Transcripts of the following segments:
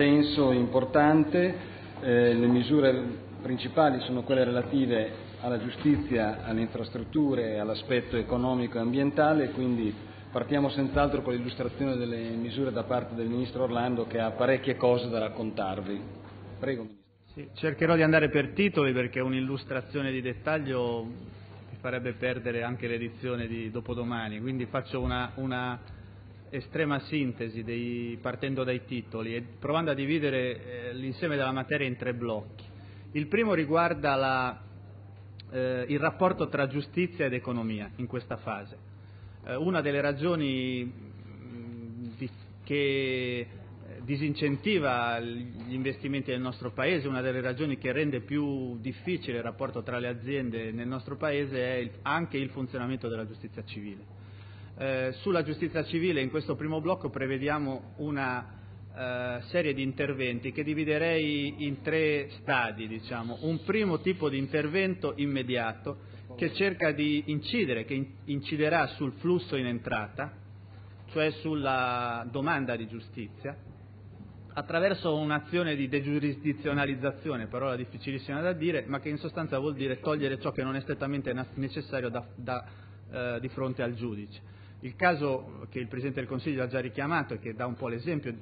senso importante, eh, le misure principali sono quelle relative alla giustizia, alle infrastrutture all'aspetto economico e ambientale, quindi partiamo senz'altro con l'illustrazione delle misure da parte del Ministro Orlando che ha parecchie cose da raccontarvi. Prego. Sì, cercherò di andare per titoli perché un'illustrazione di dettaglio mi farebbe perdere anche l'edizione di dopodomani, quindi faccio una, una estrema sintesi partendo dai titoli e provando a dividere eh, l'insieme della materia in tre blocchi. Il primo riguarda eh, il rapporto tra giustizia ed economia in questa fase. Eh, una delle ragioni di, che disincentiva gli investimenti nel nostro Paese, una delle ragioni che rende più difficile il rapporto tra le aziende nel nostro Paese è anche il funzionamento della giustizia civile. Eh, sulla giustizia civile in questo primo blocco prevediamo una eh, serie di interventi che dividerei in tre stadi. Diciamo. Un primo tipo di intervento immediato che cerca di incidere, che inciderà sul flusso in entrata, cioè sulla domanda di giustizia, attraverso un'azione di degiurisdizionalizzazione, parola difficilissima da dire, ma che in sostanza vuol dire togliere ciò che non è strettamente necessario da, da, eh, di fronte al giudice. Il caso che il Presidente del Consiglio ha già richiamato e che dà un po' l'esempio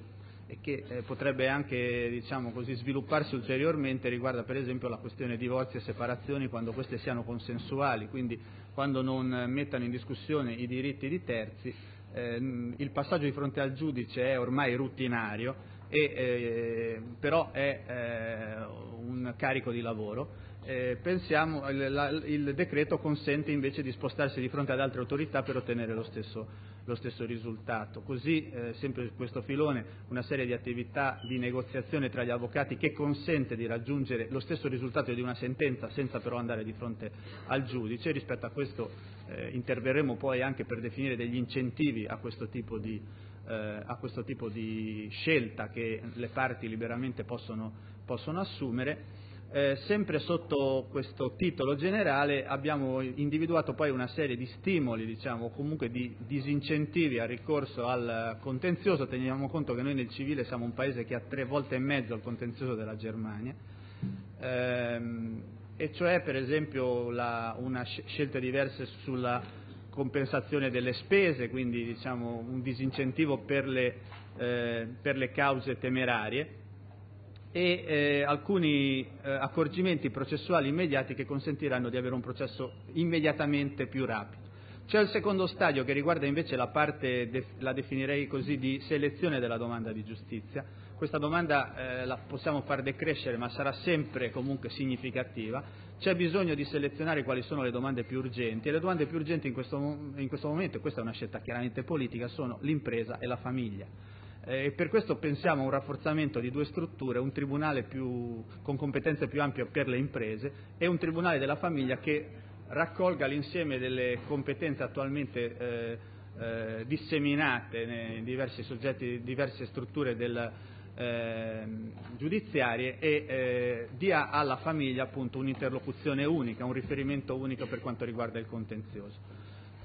e che eh, potrebbe anche diciamo svilupparsi ulteriormente riguarda per esempio la questione divorzi e separazioni quando queste siano consensuali, quindi quando non mettano in discussione i diritti di terzi. Eh, il passaggio di fronte al giudice è ormai rutinario, e, eh, però è eh, un carico di lavoro la, il, decreto consente invece di spostarsi di fronte ad altre autorità per ottenere lo stesso, risultato. Così, eh, sempre su questo filone, una serie di attività di negoziazione tra gli avvocati che consente di raggiungere lo stesso risultato di una sentenza senza però andare di fronte al giudice. Rispetto a questo eh, interverremo poi anche per definire degli incentivi a questo tipo di, eh, scelta che le parti liberamente possono assumere. Eh, sempre sotto questo titolo generale abbiamo individuato poi una serie di stimoli, diciamo, comunque di disincentivi al ricorso al contenzioso, teniamo conto che noi nel civile siamo un paese che ha tre volte e mezzo il contenzioso della Germania, ehm, e cioè per esempio la, una scelte diverse sulla compensazione delle spese, quindi diciamo, un disincentivo per le, eh, per le cause temerarie, e eh, alcuni eh, accorgimenti processuali immediati che consentiranno di avere un processo immediatamente più rapido. C'è il secondo stadio che riguarda invece la parte, la definirei così, di selezione della domanda di giustizia. Questa domanda eh, la possiamo far decrescere ma sarà sempre comunque significativa. C'è bisogno di selezionare quali sono le domande più urgenti e le domande più urgenti in questo, in questo momento, e questa è una scelta chiaramente politica, sono l'impresa e la famiglia e per questo pensiamo a un rafforzamento di due strutture, un tribunale più, con competenze più ampie per le imprese e un tribunale della famiglia che raccolga l'insieme delle competenze attualmente eh, eh, disseminate in diversi soggetti, diverse strutture del, eh, giudiziarie e eh, dia alla famiglia appunto un'interlocuzione unica, un riferimento unico per quanto riguarda il contenzioso.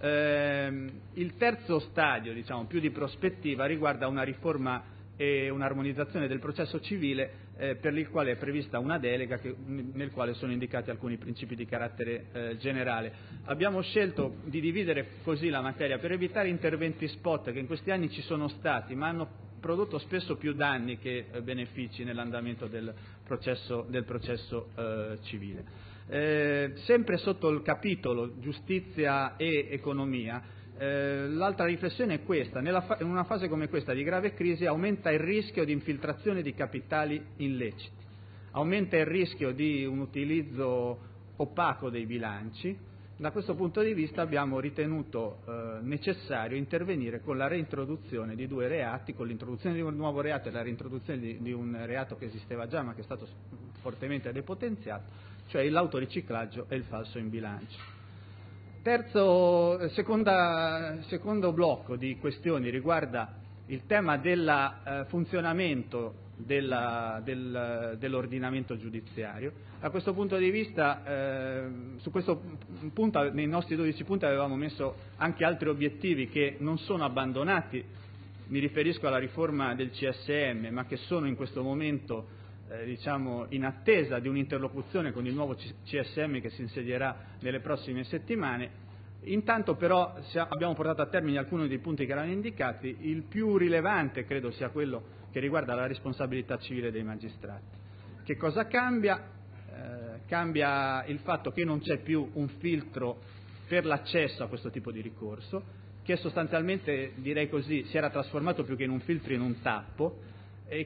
Eh, il terzo stadio, diciamo, più di prospettiva, riguarda una riforma e un'armonizzazione del processo civile eh, per il quale è prevista una delega nel quale sono indicati alcuni principi di carattere eh, generale. Abbiamo scelto di dividere così la materia per evitare interventi spot che in questi anni ci sono stati ma hanno prodotto spesso più danni che eh, benefici nell'andamento del processo, civile. Eh, sempre sotto il capitolo giustizia e economia, eh, l'altra riflessione è questa, in una fase come questa di grave crisi aumenta il rischio di infiltrazione di capitali illeciti, aumenta il rischio di un utilizzo opaco dei bilanci, da questo punto di vista abbiamo ritenuto eh, necessario intervenire con la reintroduzione di due reati, con l'introduzione di un nuovo reato e la reintroduzione di un reato che esisteva già ma che è stato fortemente depotenziato, cioè l'autoriciclaggio e il falso in bilancio. Seconda, secondo blocco di questioni riguarda il tema del eh, funzionamento del, dell'ordinamento giudiziario. A questo punto di vista, eh, su questo punto, nei nostri 12 punti avevamo messo anche altri obiettivi che non sono abbandonati mi riferisco alla riforma del CSM, ma che sono in questo momento in attesa di un'interlocuzione con il nuovo CSM che si insedierà nelle prossime settimane. Intanto però abbiamo portato a termine alcuni dei punti che erano indicati, il più rilevante credo sia quello che riguarda la responsabilità civile dei magistrati. Che cosa cambia? Eh, cambia il fatto che non c'è più un filtro per l'accesso a questo tipo di ricorso, che sostanzialmente, direi così, si era trasformato più che in un filtro in un tappo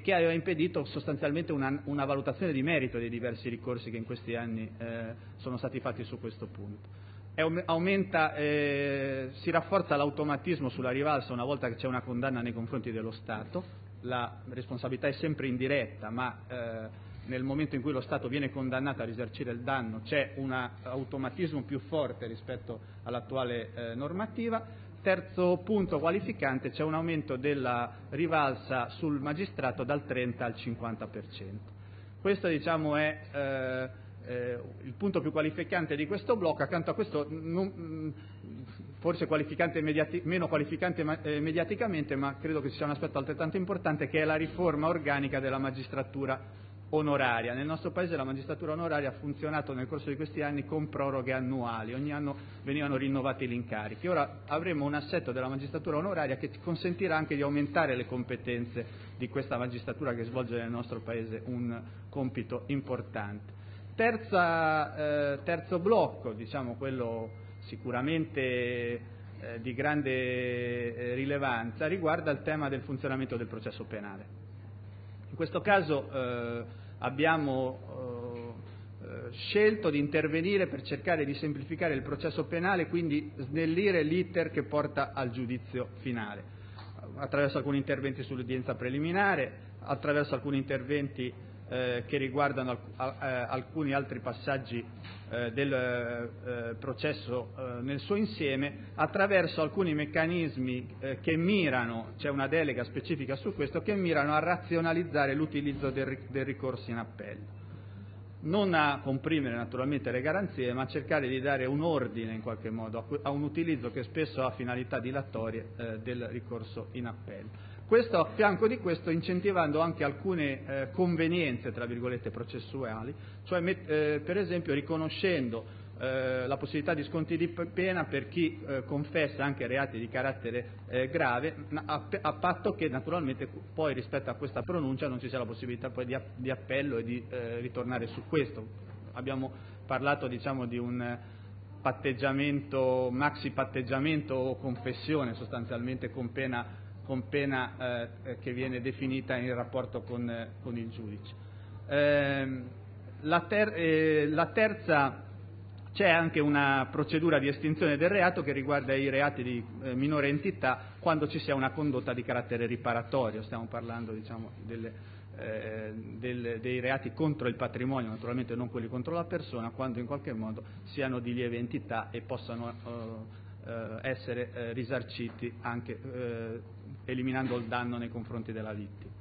che aveva impedito sostanzialmente una, valutazione di merito dei diversi ricorsi che in questi anni eh, sono stati fatti su questo punto. Eh, si rafforza l'automatismo sulla rivalsa una volta che c'è una condanna nei confronti dello Stato, la responsabilità è sempre indiretta, ma eh, nel momento in cui lo Stato viene condannato a risarcire il danno c'è un automatismo più forte rispetto all'attuale normativa. Terzo punto qualificante, c'è un aumento della rivalsa sul magistrato dal 30 al 50%. Questo diciamo, è eh, eh, il punto più qualificante di questo blocco, accanto a questo non, forse qualificante mediati, meno qualificante eh, mediaticamente, ma credo che sia un aspetto altrettanto importante, che è la riforma organica della magistratura onoraria. Nel nostro Paese la magistratura onoraria ha funzionato nel corso di questi anni con proroghe annuali, ogni anno venivano rinnovati gli incarichi. Ora avremo un assetto della magistratura onoraria che consentirà anche di aumentare le competenze di questa magistratura che svolge nel nostro Paese un compito importante. Terza, eh, terzo blocco, diciamo quello sicuramente eh, di grande eh, rilevanza riguarda il tema del funzionamento del processo penale. In questo caso eh, abbiamo eh, scelto di intervenire per cercare di semplificare il processo penale e quindi snellire l'iter che porta al giudizio finale, attraverso alcuni interventi sull'udienza preliminare, attraverso alcuni interventi eh, che riguardano eh, alcuni altri passaggi eh, del eh, processo eh, nel suo insieme, attraverso alcuni meccanismi eh, che mirano, c'è una delega specifica su questo, a razionalizzare l'utilizzo del ricorso in appello. Non a comprimere naturalmente le garanzie, ma a cercare di dare un ordine in qualche modo a, un utilizzo che spesso ha finalità dilatorie del ricorso in appello. A fianco di questo incentivando anche alcune eh, convenienze, tra virgolette, processuali, cioè eh, per esempio riconoscendo eh, la possibilità di sconti di pena per chi confessa anche reati di carattere grave, a, patto che naturalmente poi rispetto a questa pronuncia non ci sia la possibilità di, appello e di ritornare su questo. Abbiamo parlato diciamo, di un patteggiamento, maxi patteggiamento o confessione sostanzialmente con pena con pena eh, che viene definita in rapporto con, eh, il giudice. Eh, la, ter- eh, la, terza, c'è anche una procedura di estinzione del reato che riguarda i reati di minore entità quando ci sia una condotta di carattere riparatorio, stiamo parlando diciamo, dei reati contro il patrimonio, naturalmente non quelli contro la persona, quando in qualche modo siano di lieve entità e possano essere risarciti anche eliminando il danno nei confronti della vittima.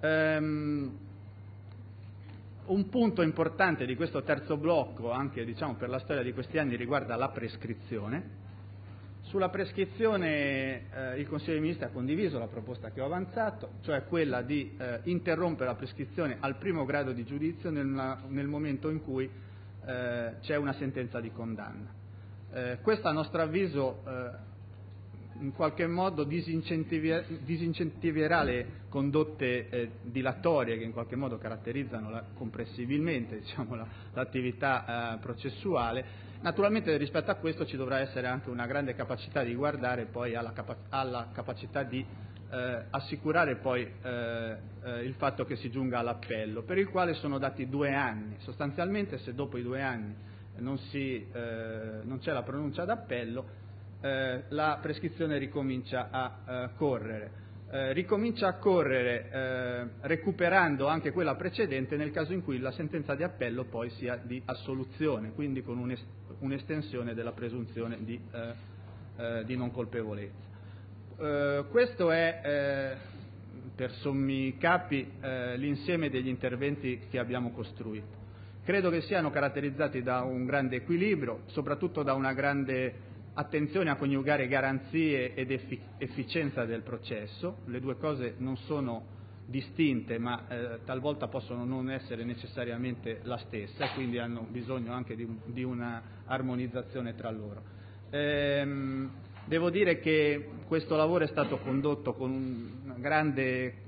Um, un punto importante di questo terzo blocco, anche diciamo, per la storia di questi anni, riguarda la prescrizione. Sulla prescrizione eh, il Consiglio dei Ministri ha condiviso la proposta che ho avanzato, cioè quella di eh, interrompere la prescrizione al primo grado di giudizio nel, nel momento in cui eh, c'è una sentenza di condanna. Eh, questo a nostro avviso eh, in qualche modo disincentiverà le condotte eh, dilatorie che in qualche modo caratterizzano la, comprensibilmente diciamo, la, l'attività eh, processuale. Naturalmente rispetto a questo ci dovrà essere anche una grande capacità di guardare poi alla, capa- alla capacità di eh, assicurare poi il fatto che si giunga all'appello, per il quale sono dati due anni. Sostanzialmente se dopo i due anni non, c'è la pronuncia d'appello, la prescrizione ricomincia a eh, correre. Eh, ricomincia a correre eh, recuperando anche quella precedente nel caso in cui la sentenza di appello poi sia di assoluzione, quindi con un'est- un'estensione della presunzione eh, eh, di non colpevolezza. questo è per sommi capi l'insieme degli interventi che abbiamo costruito. Credo che siano caratterizzati da un grande equilibrio, soprattutto da una grande attenzione a coniugare garanzie ed efficienza del processo, le due cose non sono distinte ma eh, talvolta possono non essere necessariamente la stessa e quindi hanno bisogno anche di, una armonizzazione tra loro. Ehm, devo dire che questo lavoro è stato condotto con un grande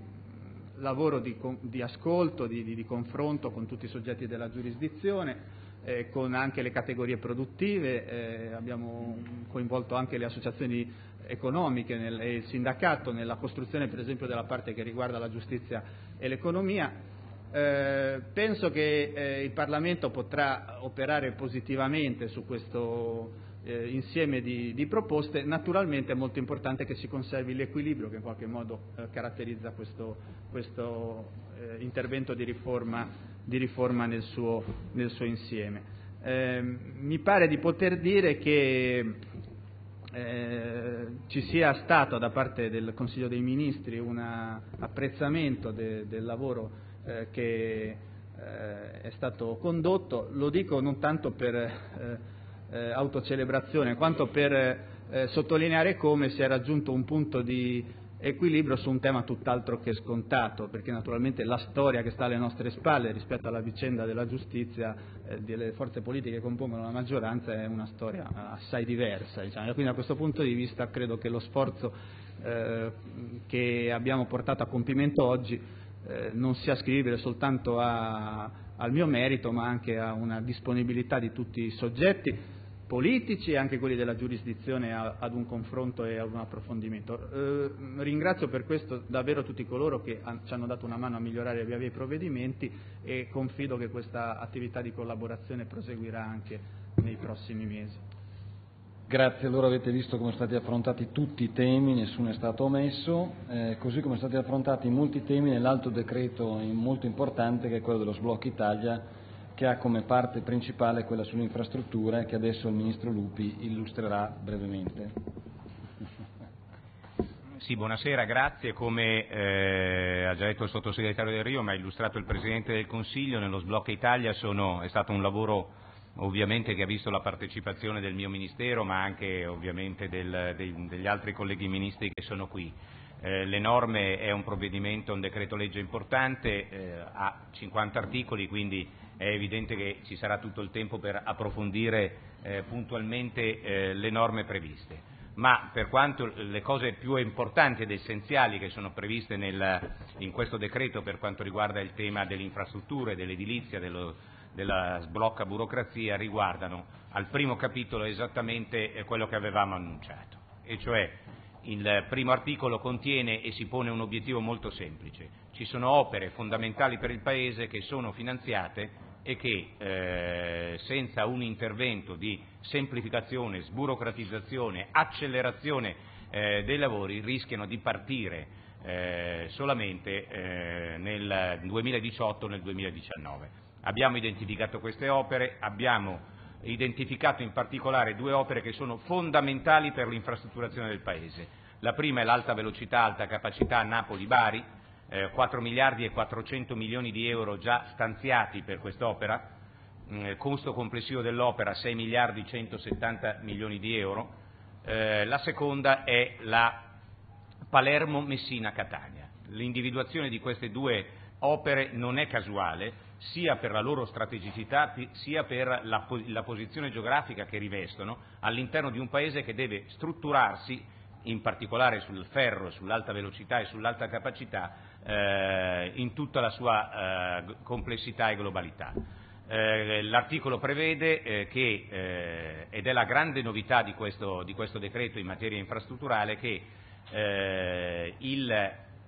lavoro di, ascolto, di, di, confronto con tutti i soggetti della giurisdizione, eh, con anche le categorie produttive, eh, abbiamo coinvolto anche le associazioni economiche nel, e il sindacato nella costruzione per esempio della parte che riguarda la giustizia e l'economia. Eh, penso che eh, il Parlamento potrà operare positivamente su questo eh, insieme di, di, proposte, naturalmente è molto importante che si conservi l'equilibrio che in qualche modo eh, caratterizza questo, questo intervento di riforma, di riforma nel, suo, nel, suo, insieme. Ehm, mi pare di poter dire che eh, ci sia stato da parte del Consiglio dei Ministri un apprezzamento de, del lavoro eh, che eh, è stato condotto, lo dico non tanto per eh, eh, autocelebrazione quanto per eh, sottolineare come si è raggiunto un punto di equilibrio su un tema tutt'altro che scontato, perché naturalmente la storia che sta alle nostre spalle rispetto alla vicenda della giustizia eh, delle forze politiche che compongono la maggioranza è una storia assai diversa. Diciamo. Quindi da questo punto di vista credo che lo sforzo eh, che abbiamo portato a compimento oggi eh, non sia ascrivibile soltanto a, al mio merito ma anche a una disponibilità di tutti i soggetti politici e anche quelli della giurisdizione ad un confronto e ad un approfondimento. Eh, ringrazio per questo davvero tutti coloro che ci hanno dato una mano a migliorare via via i provvedimenti e confido che questa attività di collaborazione proseguirà anche nei prossimi mesi. Grazie, allora avete visto come sono stati affrontati tutti i temi, nessuno è stato omesso, eh, così come sono stati affrontati molti temi nell'altro decreto molto importante che è quello dello sblocco Italia che ha come parte principale quella sulle infrastrutture che adesso il Ministro Lupi illustrerà brevemente. Sì, buonasera, grazie. Come eh, ha già detto il sottosegretario Del Rio, ma ha illustrato il Presidente del Consiglio, nello Sblocca Italia sono, è stato un lavoro ovviamente che ha visto la partecipazione del mio Ministero, ma anche ovviamente del, dei, degli altri colleghi ministri che sono qui. Eh, le norme è un provvedimento, un decreto legge importante, eh, ha 50 articoli, quindi è evidente che ci sarà tutto il tempo per approfondire eh, puntualmente eh, le norme previste. Ma per quanto le cose più importanti ed essenziali che sono previste in questo decreto per quanto riguarda il tema delle infrastrutture, dell'edilizia, della sblocca burocrazia riguardano al primo capitolo esattamente eh, quello che avevamo annunciato, e cioè il primo articolo contiene e si pone un obiettivo molto semplice. Ci sono opere fondamentali per il Paese che sono finanziate e che eh, senza un intervento di semplificazione, sburocratizzazione, accelerazione eh, dei lavori rischiano di partire eh, solamente eh, nel 2018 nel 2019. Abbiamo identificato queste opere, abbiamo identificato in particolare due opere che sono fondamentali per l'infrastrutturazione del Paese. La prima è l'alta velocità, alta capacità Napoli-Bari, eh, 4 miliardi e 400 milioni di euro già stanziati per quest'opera, mm, costo complessivo dell'opera 6 miliardi e 170 milioni di euro, eh, la seconda è la Palermo-Messina-Catania. L'individuazione di queste due opere non è casuale, sia per la loro strategicità sia per la, la posizione geografica che rivestono all'interno di un Paese che deve strutturarsi in particolare sul ferro, sull'alta velocità e sull'alta capacità, eh, in tutta la sua eh, complessità e globalità. Eh, l'articolo prevede eh, che, eh, ed è la grande novità di questo, di questo, decreto in materia infrastrutturale, che eh, i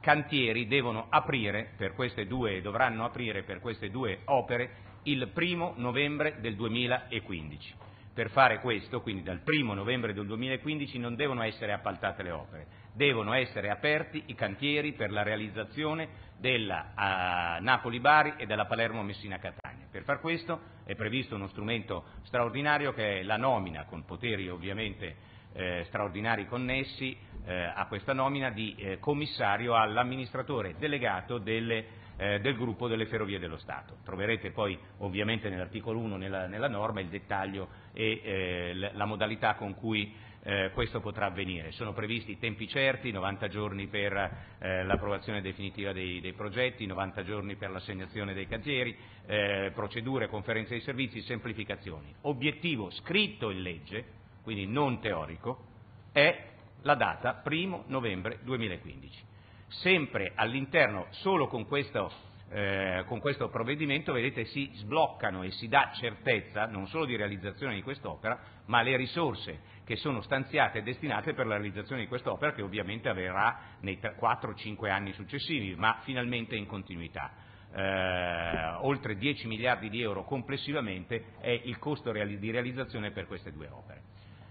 cantieri devono aprire per queste due, dovranno aprire per queste due opere il primo novembre del 2015. Per fare questo, quindi dal 1 novembre del 2015, non devono essere appaltate le opere, devono essere aperti i cantieri per la realizzazione della Napoli-Bari e della Palermo-Messina-Catania. Per far questo è previsto uno strumento straordinario che è la nomina, con poteri ovviamente eh, straordinari connessi eh, a questa nomina, di eh, commissario all'amministratore delegato delle del gruppo delle Ferrovie dello Stato. Troverete poi ovviamente nell'articolo 1 nella, nella norma il dettaglio e eh, la modalità con cui eh, questo potrà avvenire. Sono previsti tempi certi, 90 giorni per eh, l'approvazione definitiva dei, dei, progetti, 90 giorni per l'assegnazione dei cantieri, eh, procedure, conferenze di servizi, semplificazioni. Obiettivo scritto in legge, quindi non teorico, è la data 1 novembre 2015. Sempre all'interno, solo con questo eh, con questo provvedimento vedete, si sbloccano e si dà certezza non solo di realizzazione di quest'opera, ma le risorse che sono stanziate e destinate per la realizzazione di quest'opera che ovviamente avverrà nei 4-5 anni successivi, ma finalmente in continuità. Eh, oltre 10 miliardi di euro complessivamente è il costo di realizzazione per queste due opere.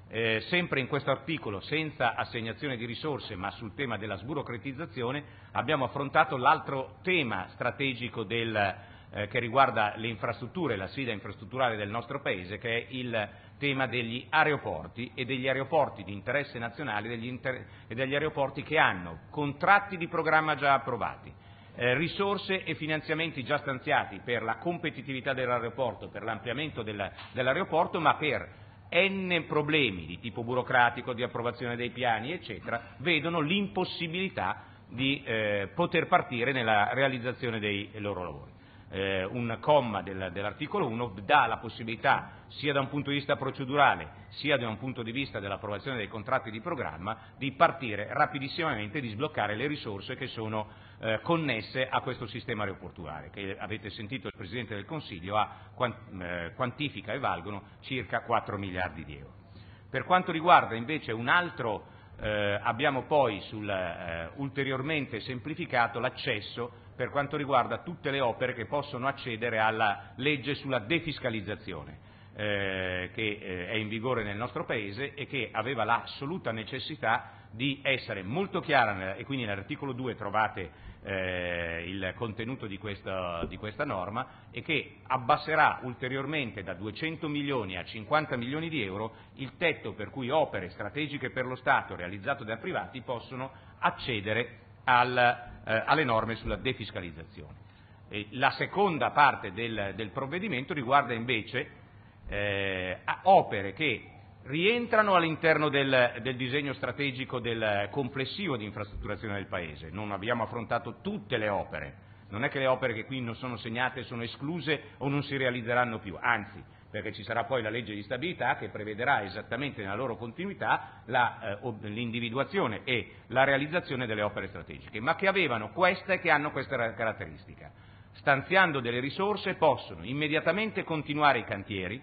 Eh, sempre in questo articolo, senza assegnazione di risorse, ma sul tema della sburocratizzazione, abbiamo affrontato l'altro tema strategico eh, che riguarda le infrastrutture, la sfida infrastrutturale del nostro Paese, che è il tema degli aeroporti e degli aeroporti di interesse nazionale e degli aeroporti che hanno contratti di programma già approvati. Eh, risorse e finanziamenti già stanziati per la competitività dell'aeroporto, per l'ampliamento del, dell'aeroporto, ma per n problemi di tipo burocratico, di approvazione dei piani, eccetera, vedono l'impossibilità di eh, poter partire nella realizzazione dei loro lavori. Eh, un comma del, dell'articolo 1 dà la possibilità, sia da un punto di vista procedurale, sia da un punto di vista dell'approvazione dei contratti di programma, di partire rapidissimamente e di sbloccare le risorse che sono connesse a questo sistema aeroportuale, che avete sentito il Presidente del Consiglio eh, quantifica e valgono circa 4 miliardi di euro. Per quanto riguarda invece un altro, eh, abbiamo poi eh, ulteriormente semplificato l'accesso per quanto riguarda tutte le opere che possono accedere alla legge sulla defiscalizzazione. Eh, che eh, è in vigore nel nostro Paese e che aveva l'assoluta necessità di essere molto chiara e quindi nell'articolo 2 trovate eh, il contenuto di questa, norma che abbasserà ulteriormente da 200 milioni a 50 milioni di euro il tetto per cui opere strategiche per lo Stato realizzate da privati possono accedere eh, alle norme sulla defiscalizzazione. La seconda parte del, del provvedimento riguarda invece eh, opere che rientrano all'interno del, del, disegno strategico del complessivo di infrastrutturazione del Paese. Non abbiamo affrontato tutte le opere, non è che le opere che qui non sono segnate sono escluse o non si realizzeranno più, anzi, perché ci sarà poi la legge di stabilità che prevederà esattamente nella loro continuità la, eh, l'individuazione e la realizzazione delle opere strategiche, ma che avevano questa e che hanno questa caratteristica. Stanziando delle risorse possono immediatamente continuare i cantieri,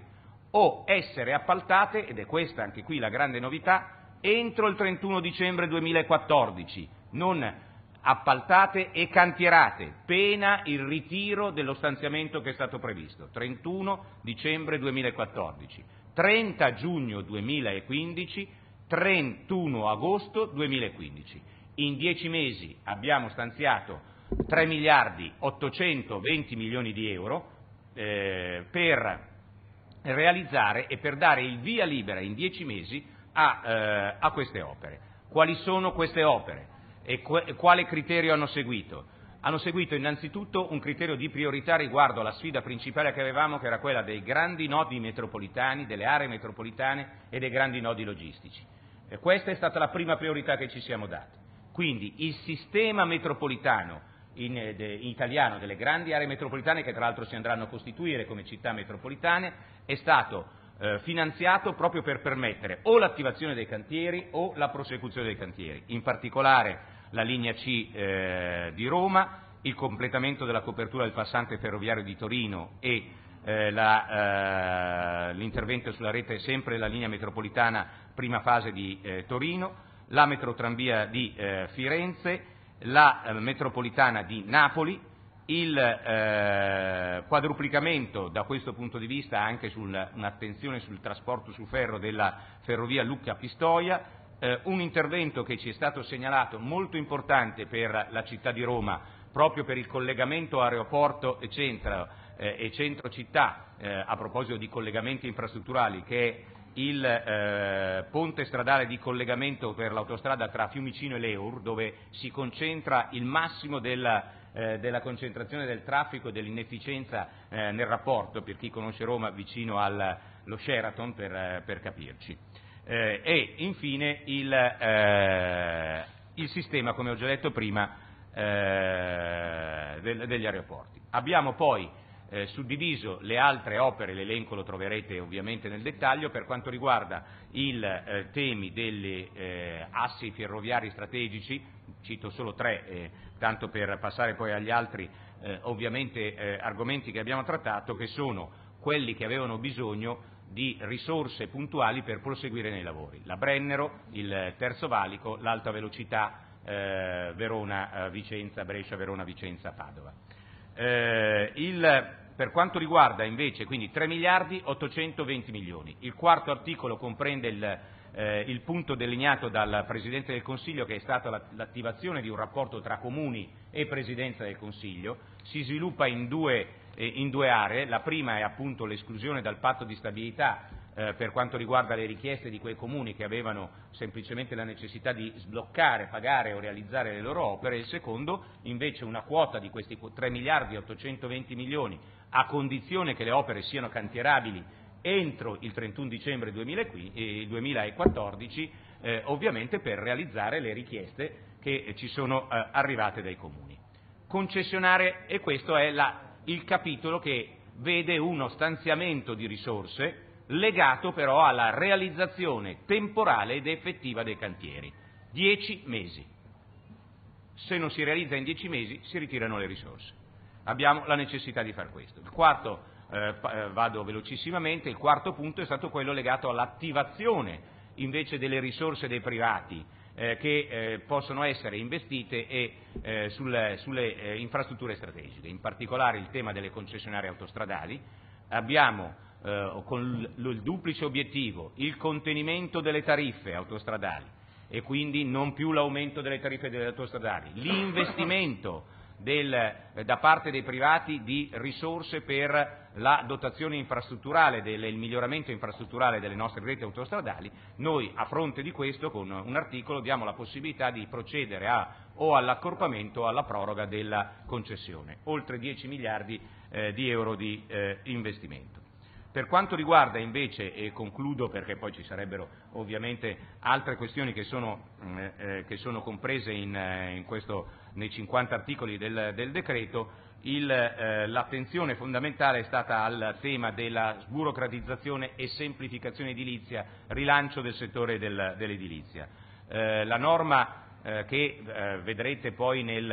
o essere appaltate, ed è questa anche qui la grande novità, entro il 31 dicembre 2014, non appaltate e cantierate, pena il ritiro dello stanziamento che è stato previsto, 31 dicembre 2014, 30 giugno 2015, 31 agosto 2015. In dieci mesi abbiamo stanziato 3 miliardi 820 milioni di euro eh, per realizzare e per dare il via libera in dieci mesi a, eh, a queste opere. Quali sono queste opere e quale criterio hanno seguito? Hanno seguito innanzitutto un criterio di priorità riguardo alla sfida principale che avevamo, che era quella dei grandi nodi metropolitani, delle aree metropolitane e dei grandi nodi logistici. E questa è stata la prima priorità che ci siamo dati. Quindi il sistema metropolitano in, eh, in italiano delle grandi aree metropolitane che tra l'altro si andranno a costituire come città metropolitane è stato eh, finanziato proprio per permettere o l'attivazione dei cantieri o la prosecuzione dei cantieri, in particolare la linea C eh, di Roma, il completamento della copertura del passante ferroviario di Torino e eh, la, eh, l'intervento sulla rete sempre della linea metropolitana prima fase di eh, Torino, la metrotranvia di Firenze, la eh, metropolitana di Napoli, il eh, quadruplicamento da questo punto di vista anche su un'attenzione sul trasporto su ferro della ferrovia Lucca-Pistoia, eh, un intervento che ci è stato segnalato molto importante per la città di Roma proprio per il collegamento aeroporto e centro, e centro città, a proposito di collegamenti infrastrutturali, che è il eh, ponte stradale di collegamento per l'autostrada tra Fiumicino e Leur, dove si concentra il massimo della, eh, della concentrazione del traffico e dell'inefficienza eh, nel rapporto, per chi conosce Roma vicino allo Sheraton per, per capirci. eh, e infine il, eh, il, sistema, come ho già detto prima, eh, del, degli aeroporti. Abbiamo poi eh, suddiviso le altre opere, l'elenco lo troverete ovviamente nel dettaglio, per quanto riguarda i eh, temi degli eh, assi ferroviari strategici, cito solo tre, eh, tanto per passare poi agli altri eh, ovviamente eh, argomenti che abbiamo trattato, che sono quelli che avevano bisogno di risorse puntuali per proseguire nei lavori. La Brennero, il terzo valico, l'alta velocità Brescia, Verona-Vicenza, Padova. Il, per quanto riguarda invece, quindi 3 miliardi 820 milioni, il quarto articolo comprende il, eh, il punto delineato dal Presidente del Consiglio che è stata l'attivazione di un rapporto tra comuni e Presidenza del Consiglio, si sviluppa in due, eh, in due aree, la prima è appunto l'esclusione dal patto di stabilità eh, per quanto riguarda le richieste di quei comuni che avevano semplicemente la necessità di sbloccare, pagare o realizzare le loro opere, il secondo invece una quota di questi 3 miliardi e 820 milioni a condizione che le opere siano cantierabili entro il 31 dicembre 2014, eh, ovviamente per realizzare le richieste che ci sono eh, arrivate dai comuni. Concessionare, e questo è il capitolo che vede uno stanziamento di risorse legato però alla realizzazione temporale ed effettiva dei cantieri. Dieci mesi. Se non si realizza in dieci mesi si ritirano le risorse abbiamo la necessità di fare questo. Il quarto, eh, eh, il quarto punto è stato quello legato all'attivazione invece delle risorse dei privati eh, che eh, possono essere investite e, eh, sulle, sulle eh, infrastrutture strategiche, in particolare il tema delle concessionarie autostradali. Abbiamo con il duplice obiettivo il contenimento delle tariffe autostradali e quindi non più l'aumento delle tariffe delle autostradali, l'investimento da parte dei privati di risorse per la dotazione infrastrutturale, del, il miglioramento infrastrutturale delle nostre reti autostradali, noi a fronte di questo con un articolo diamo la possibilità di procedere o all'accorpamento o alla proroga della concessione, oltre 10 miliardi eh, di euro di eh, investimento. Per quanto riguarda invece, e concludo perché poi ci sarebbero ovviamente altre questioni che sono, mm, eh, comprese in questo, nei 50 articoli del, del decreto, eh, l'attenzione fondamentale è stata al tema della sburocratizzazione e semplificazione edilizia, rilancio del settore del, dell'edilizia. Eh, la norma eh, che eh, vedrete poi nel,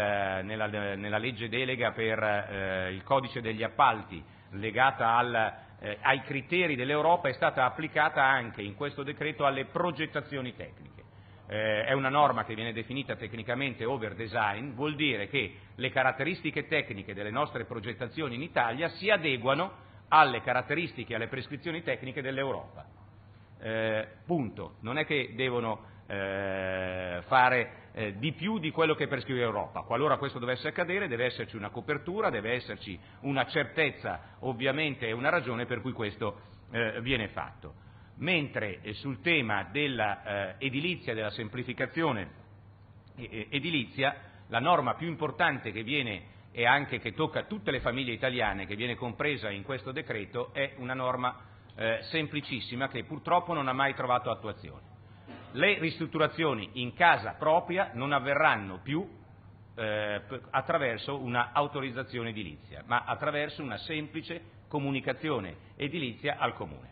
nella, nella, legge delega per il codice degli appalti legata al eh, ai criteri dell'Europa è stata applicata anche in questo decreto alle progettazioni tecniche. Eh, è una norma che viene definita tecnicamente over design, vuol dire che le caratteristiche tecniche delle nostre progettazioni in Italia si adeguano alle caratteristiche e alle prescrizioni tecniche dell'Europa. Eh, punto. Non è che devono eh, fare eh, di più di quello che prescrive l'Europa. Qualora questo dovesse accadere deve esserci una copertura, deve esserci una certezza ovviamente e una ragione per cui questo eh, viene fatto. Mentre eh, sul tema dell'edilizia, eh, della semplificazione edilizia, la norma più importante che viene e anche che tocca tutte le famiglie italiane, che viene compresa in questo decreto, è una norma eh, semplicissima che purtroppo non ha mai trovato attuazione le ristrutturazioni in casa propria non avverranno più attraverso un'autorizzazione edilizia, ma attraverso una semplice comunicazione edilizia al Comune.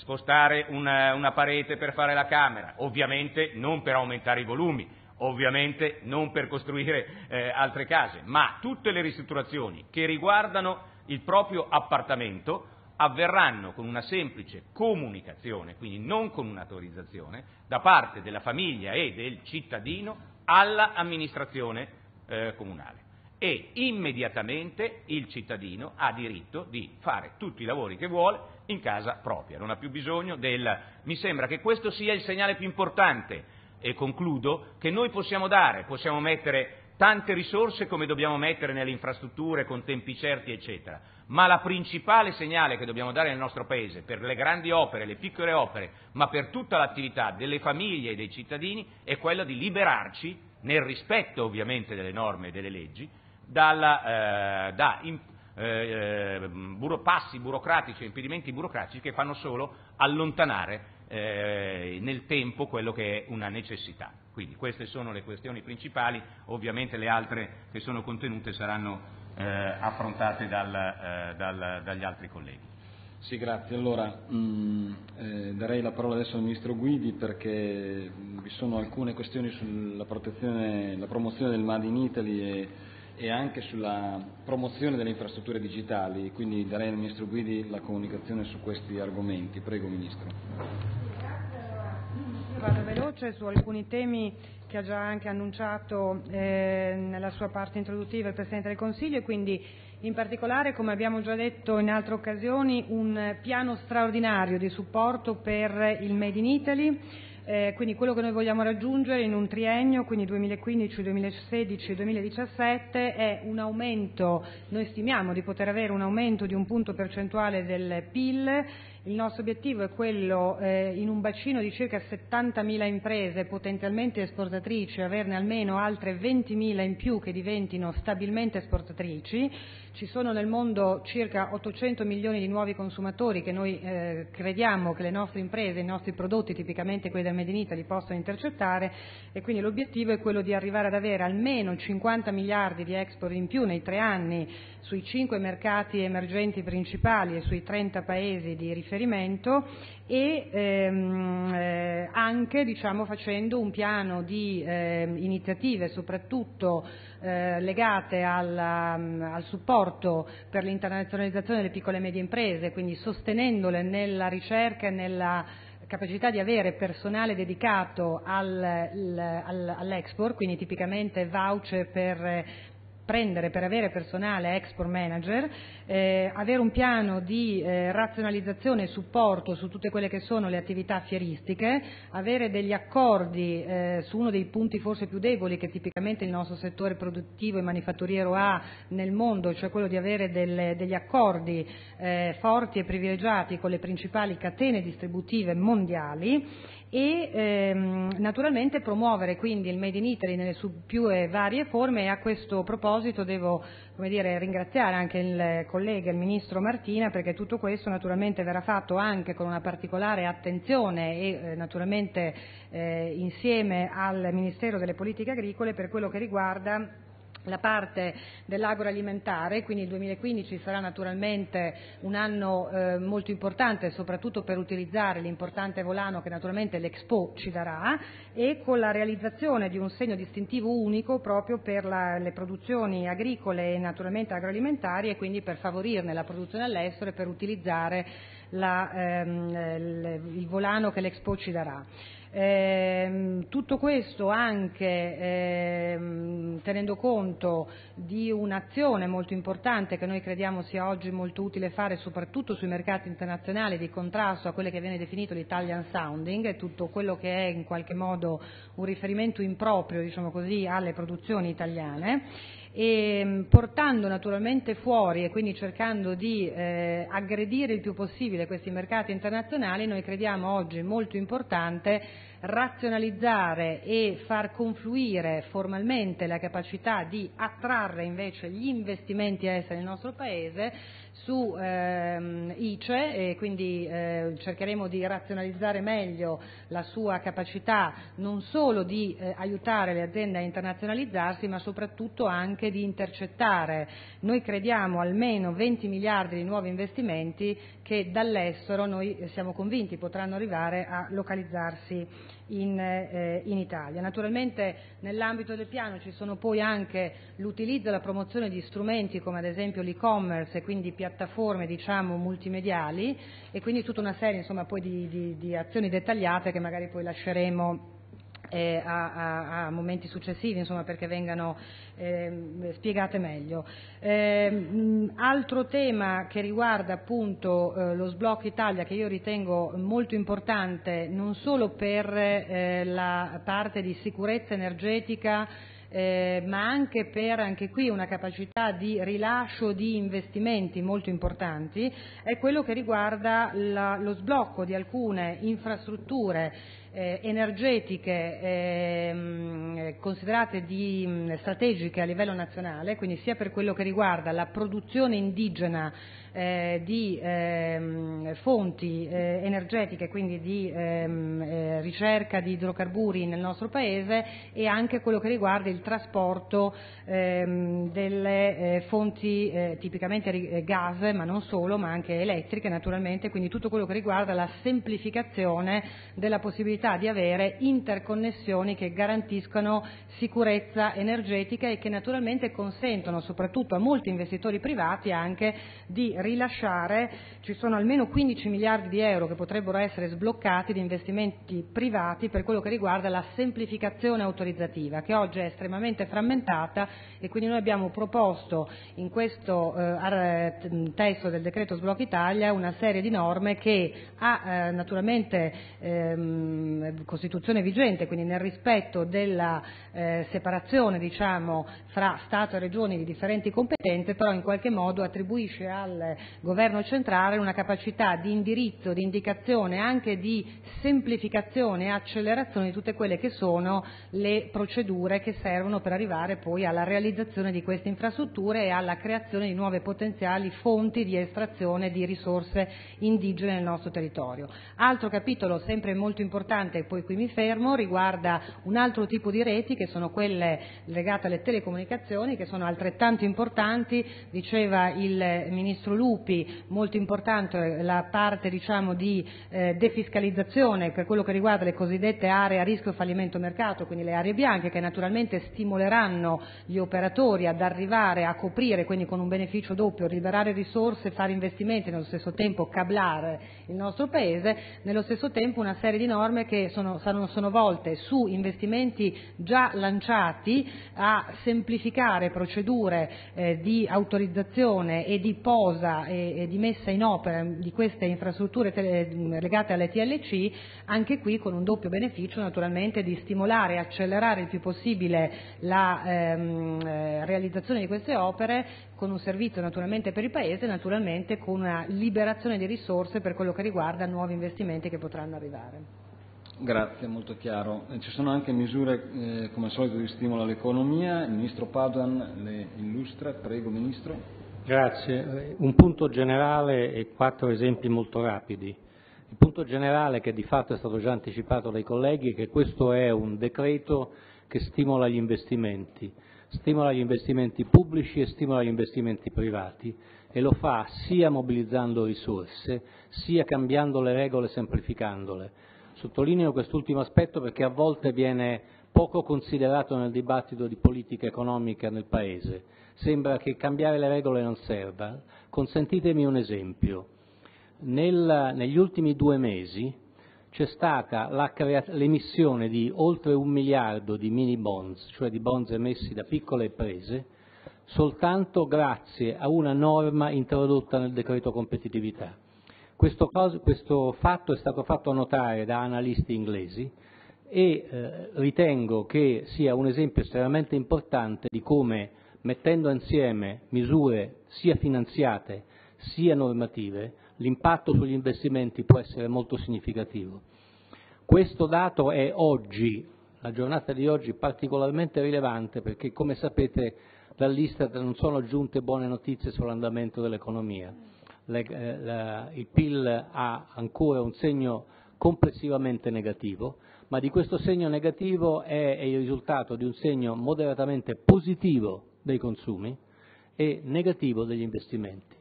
Spostare una, una parete per fare la camera, ovviamente non per aumentare i volumi, ovviamente non per costruire eh, altre case, ma tutte le ristrutturazioni che riguardano il proprio appartamento avverranno con una semplice comunicazione, quindi non con un'autorizzazione, da parte della famiglia e del cittadino all'amministrazione eh, comunale. E immediatamente il cittadino ha diritto di fare tutti i lavori che vuole in casa propria, non ha più bisogno del... Mi sembra che questo sia il segnale più importante, e concludo, che noi possiamo dare, possiamo mettere tante risorse come dobbiamo mettere nelle infrastrutture con tempi certi, eccetera. Ma la principale segnale che dobbiamo dare nel nostro Paese per le grandi opere, le piccole opere, ma per tutta l'attività delle famiglie e dei cittadini è quella di liberarci, nel rispetto ovviamente delle norme e delle leggi, dalla, eh, da, in, eh, buro, passi burocratici e impedimenti burocratici che fanno solo allontanare eh, nel tempo quello che è una necessità. Quindi queste sono le questioni principali, ovviamente le altre che sono contenute saranno eh, affrontate dal, eh, dal, dagli altri colleghi. Sì, grazie. Allora, mh, mm, eh, darei la parola adesso al Ministro Guidi perché vi sono alcune questioni sulla protezione, la promozione del Made in Italy e, e anche sulla promozione delle infrastrutture digitali, quindi darei al Ministro Guidi la comunicazione su questi argomenti. Prego Ministro. Vado veloce su alcuni temi che ha già anche annunciato eh, nella sua parte introduttiva il Presidente del Consiglio e quindi in particolare, come abbiamo già detto in altre occasioni, un piano straordinario di supporto per il Made in Italy, eh, quindi quello che noi vogliamo raggiungere in un triennio, quindi 2015, 2016 e 2017, è un aumento, noi stimiamo di poter avere un aumento di un punto percentuale del PIL il nostro obiettivo è quello, eh, in un bacino di circa 70.000 imprese potenzialmente esportatrici, averne almeno altre 20.000 in più che diventino stabilmente esportatrici. Ci sono nel mondo circa 800 milioni di nuovi consumatori che noi eh, crediamo che le nostre imprese, i nostri prodotti, tipicamente quelli del Made in Italy, possano intercettare e quindi l'obiettivo è quello di arrivare ad avere almeno 50 miliardi di export in più nei tre anni sui cinque mercati emergenti principali e sui 30 paesi di riferimento e ehm, eh, anche diciamo, facendo un piano di eh, iniziative soprattutto eh, legate alla, al supporto per l'internazionalizzazione delle piccole e medie imprese, quindi sostenendole nella ricerca e nella capacità di avere personale dedicato al, al, all'export, quindi tipicamente voucher per prendere per avere personale export manager, eh, avere un piano di eh, razionalizzazione e supporto su tutte quelle che sono le attività fieristiche, avere degli accordi eh, su uno dei punti forse più deboli che tipicamente il nostro settore produttivo e manifatturiero ha nel mondo, cioè quello di avere degli accordi forti e privilegiati con le principali catene distributive mondiali e ehm, naturalmente promuovere quindi il Made in Italy nelle sue più varie forme. E a questo proposito devo ringraziare anche il collega, il Ministro Martina, perché tutto questo naturalmente verrà fatto anche con una particolare attenzione e eh, naturalmente eh, insieme al Ministero delle Politiche Agricole per quello che riguarda la parte dell'agroalimentare, quindi il 2015 sarà naturalmente un anno eh, molto importante soprattutto per utilizzare l'importante volano che naturalmente l'Expo ci darà e con la realizzazione di un segno distintivo unico proprio per le produzioni agricole e naturalmente agroalimentari e quindi per favorirne la produzione all'estero e per utilizzare ehm, il volano che l'Expo ci darà. Eh, tutto questo anche eh, tenendo conto di un'azione molto importante che noi crediamo sia oggi molto utile fare soprattutto sui mercati internazionali di contrasto a quello che viene definito l'Italian sounding e tutto quello che è in qualche modo un riferimento improprio diciamo alle produzioni italiane portando naturalmente fuori e quindi cercando di eh, aggredire il più possibile questi mercati internazionali, noi crediamo oggi molto importante razionalizzare e far confluire formalmente la capacità di attrarre invece gli investimenti esteri nel nostro Paese su ehm, ICE e quindi eh, cercheremo di razionalizzare meglio la sua capacità non solo di eh, aiutare le aziende a internazionalizzarsi ma soprattutto anche di intercettare. Noi crediamo almeno 20 miliardi di nuovi investimenti che dall'estero noi siamo convinti potranno arrivare a localizzarsi in, eh, in Italia. Naturalmente nell'ambito del piano ci sono poi anche l'utilizzo e la promozione di strumenti come ad esempio l'e-commerce e quindi piattaforme diciamo, multimediali e quindi tutta una serie di, azioni dettagliate che magari poi lasceremo a, momenti successivi perché vengano eh, spiegate meglio. Eh, altro tema che riguarda eh, lo sblocco Italia che io ritengo molto importante non solo per eh, la parte di sicurezza energetica eh, ma anche per una capacità di rilascio di investimenti molto importanti, è quello che riguarda lo sblocco di alcune infrastrutture energetiche ehm, considerate di, strategiche a livello nazionale, quindi sia per quello che riguarda la produzione indigena eh, di ehm, fonti eh, energetiche, quindi di ehm, eh, ricerca di idrocarburi nel nostro Paese e anche quello che riguarda il trasporto ehm, delle eh, fonti eh, tipicamente eh, gas, ma non solo, ma anche elettriche naturalmente, quindi tutto quello che riguarda la semplificazione della possibilità di avere interconnessioni che garantiscono sicurezza energetica e che naturalmente consentono soprattutto a molti investitori privati anche di rilasciare, ci sono almeno 15 miliardi di euro che potrebbero essere sbloccati di investimenti privati per quello che riguarda la semplificazione autorizzativa, che oggi è estremamente frammentata e quindi noi abbiamo proposto in questo eh, testo del decreto Sblocca Italia una serie di norme che ha eh, naturalmente ehm, Costituzione vigente, quindi nel rispetto della eh, separazione diciamo, fra Stato e Regioni di differenti competenze, però in qualche modo attribuisce al governo centrale una capacità di indirizzo, di indicazione, anche di semplificazione e accelerazione di tutte quelle che sono le procedure che servono per arrivare poi alla realizzazione di queste infrastrutture e alla creazione di nuove potenziali fonti di estrazione di risorse indigene nel nostro territorio. Altro capitolo sempre molto importante, e poi qui mi fermo, riguarda un altro tipo di reti che sono quelle legate alle telecomunicazioni, che sono altrettanto importanti, diceva il Ministro Lupi, molto importante la parte diciamo, di eh, defiscalizzazione per quello che riguarda le cosiddette aree a rischio fallimento mercato, quindi le aree bianche che naturalmente stimoleranno gli operatori ad arrivare a coprire, quindi con un beneficio doppio, liberare risorse, fare investimenti e nello stesso tempo cablare il nostro Paese, nello stesso tempo una serie di norme che sono, sono volte su investimenti già lanciati a semplificare procedure eh, di autorizzazione e di posa chiusura e, di messa in opera di queste infrastrutture legate alle TLC, anche qui con un doppio beneficio naturalmente di stimolare e accelerare il più possibile la ehm, eh, realizzazione di queste opere con un servizio naturalmente per il Paese e naturalmente con una liberazione di risorse per quello che riguarda nuovi investimenti che potranno arrivare. Grazie, molto chiaro. Ci sono anche misure eh, come al solito di stimolo all'economia, il Ministro Paduan le illustra, prego Ministro. Un punto generale e quattro esempi molto rapidi. Il punto generale, che di fatto è stato già anticipato dai colleghi, è che questo è un decreto che stimola gli investimenti, stimola gli investimenti pubblici e stimola gli investimenti privati e lo fa sia mobilizzando risorse, sia cambiando le regole e semplificandole. Sottolineo quest'ultimo aspetto perché a volte viene poco considerato nel dibattito di politica economica nel Paese sembra che cambiare le regole non serva. Consentitemi un esempio. Negli ultimi due mesi c'è stata l'emissione di oltre un miliardo di mini bonds, cioè di bonds emessi da piccole imprese, soltanto grazie a una norma introdotta nel decreto competitività. Questo fatto è stato fatto notare da analisti inglesi e eh, ritengo che sia un esempio estremamente importante di come mettendo insieme misure sia finanziate sia normative, l'impatto sugli investimenti può essere molto significativo. Questo dato è oggi, la giornata di oggi, particolarmente rilevante perché, come sapete, dall'Istat non sono giunte buone notizie sull'andamento dell'economia. Le, eh, il PIL ha ancora un segno complessivamente negativo, ma di questo segno negativo è, il risultato di un segno moderatamente positivo dei consumi e negativo degli investimenti.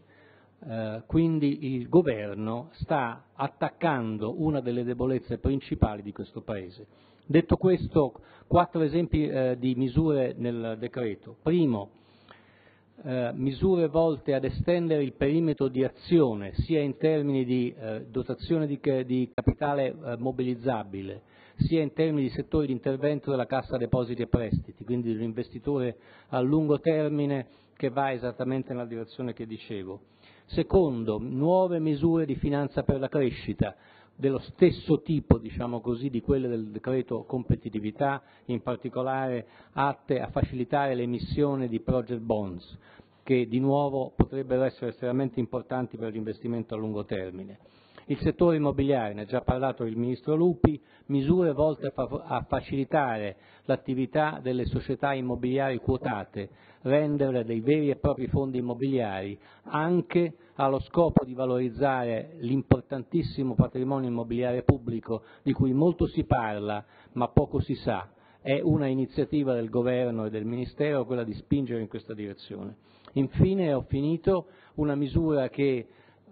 Eh, quindi il governo sta attaccando una delle debolezze principali di questo Paese. Detto questo, quattro esempi eh, di misure nel decreto. Primo, eh, misure volte ad estendere il perimetro di azione sia in termini di eh, dotazione di, di capitale eh, mobilizzabile sia in termini di settori di intervento della Cassa depositi e prestiti, quindi di un investitore a lungo termine che va esattamente nella direzione che dicevo. Secondo, nuove misure di finanza per la crescita, dello stesso tipo, diciamo così, di quelle del decreto competitività, in particolare atte a facilitare l'emissione di project bonds, che di nuovo potrebbero essere estremamente importanti per l'investimento a lungo termine Il settore immobiliare, ne ha già parlato il Ministro Lupi, misure volte a facilitare l'attività delle società immobiliari quotate, renderle dei veri e propri fondi immobiliari, anche allo scopo di valorizzare l'importantissimo patrimonio immobiliare pubblico di cui molto si parla ma poco si sa. È una iniziativa del Governo e del Ministero quella di spingere in questa direzione. Infine, ho finito, una misura che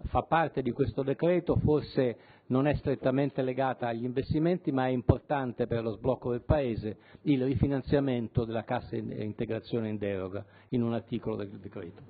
fa parte di questo decreto, forse non è strettamente legata agli investimenti, ma è importante per lo sblocco del Paese, il rifinanziamento della cassa integrazione in deroga in un articolo del decreto.